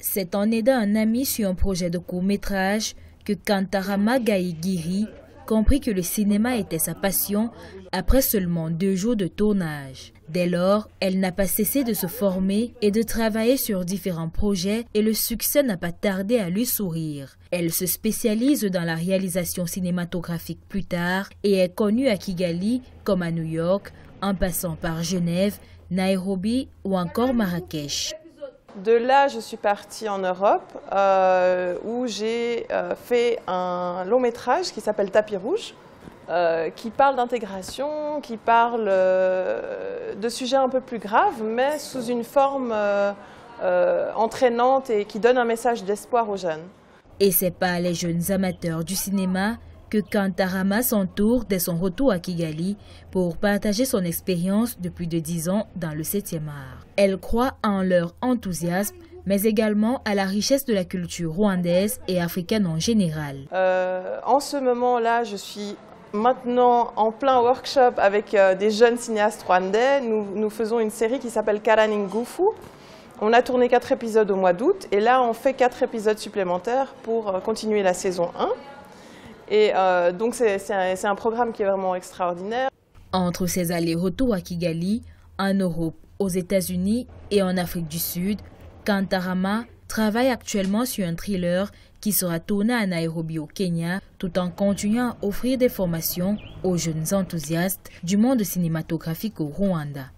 C'est en aidant un ami sur un projet de court-métrage que Kantarama Gaigiri comprit que le cinéma était sa passion après seulement deux jours de tournage. Dès lors, elle n'a pas cessé de se former et de travailler sur différents projets et le succès n'a pas tardé à lui sourire. Elle se spécialise dans la réalisation cinématographique plus tard et est connue à Kigali comme à New York, en passant par Genève, Nairobi ou encore Marrakech. De là, je suis partie en Europe euh, où j'ai euh, fait un long métrage qui s'appelle Tapis Rouge, euh, qui parle d'intégration, qui parle de sujets un peu plus graves, mais sous une forme entraînante et qui donne un message d'espoir aux jeunes. Et c'est pas les jeunes amateurs du cinéma que Kantarama s'entoure dès son retour à Kigali pour partager son expérience de plus de 10 ans dans le 7e art. Elle croit en leur enthousiasme mais également à la richesse de la culture rwandaise et africaine en général. Euh, en ce moment-là, je suis maintenant en plein workshop avec euh, des jeunes cinéastes rwandais. Nous, nous faisons une série qui s'appelle Karaningufu. On a tourné quatre épisodes au mois d'août et là on fait quatre épisodes supplémentaires pour euh, continuer la saison 1. Et euh, donc c'est un, un, programme qui est vraiment extraordinaire. Entre ses allers-retours à Kigali, en Europe, aux États-Unis et en Afrique du Sud, Kantarama travaille actuellement sur un thriller qui sera tourné à Nairobi au Kenya, tout en continuant à offrir des formations aux jeunes enthousiastes du monde cinématographique au Rwanda.